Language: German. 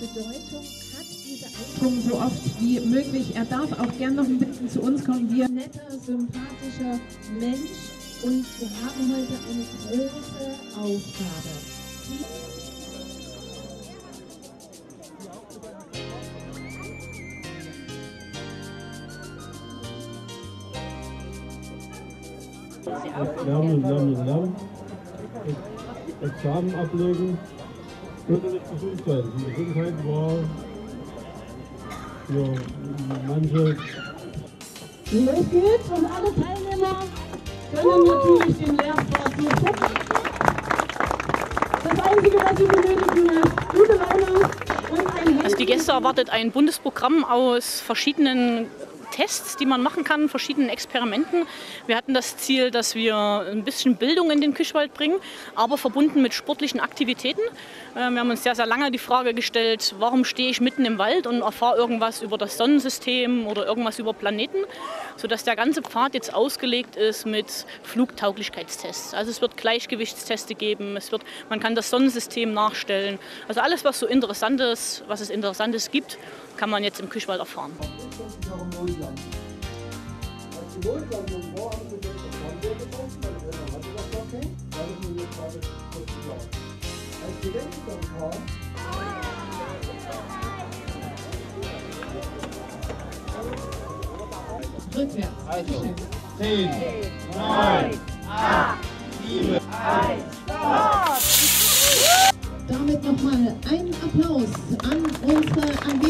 Bedeutung hat diese Einrichtung so oft wie möglich. Er darf auch gern noch ein bisschen zu uns kommen. Wir netter, sympathischer Mensch und wir haben heute eine große Aufgabe. Lernen, lernen, lernen. Examen ablegen. Würde nicht gesund sein. Die Gesundheit war für manche Los geht's und alle Teilnehmer können natürlich den Lehrpfad nutzen. Das Einzige, was sie benötigen, ist gute Laune und ein Handy. Also die Gäste erwartet ein Bundesprogramm aus verschiedenen Tests, die man machen kann, verschiedenen Experimenten. Wir hatten das Ziel, dass wir ein bisschen Bildung in den Küchwald bringen, aber verbunden mit sportlichen Aktivitäten. Äh, Wir haben uns sehr, sehr lange die Frage gestellt, warum stehe ich mitten im Wald und erfahre irgendwas über das Sonnensystem oder irgendwas über Planeten, sodass der ganze Pfad jetzt ausgelegt ist mit Flugtauglichkeitstests. Also es wird Gleichgewichtsteste geben, es wird, man kann das Sonnensystem nachstellen. Also alles, was so Interessantes, was es Interessantes gibt, kann man jetzt im Küchwald erfahren. Darum Wohlstand. Als die Wohllandung war, haben sie das haben wir gebraucht, meine Eltern hatten das noch nicht, weil es mir jetzt gerade kurz klar. Als die Wende dann kam, Rückwärts. also 10, 9, 8, 7, Damit nochmal einen Applaus an unsere AG.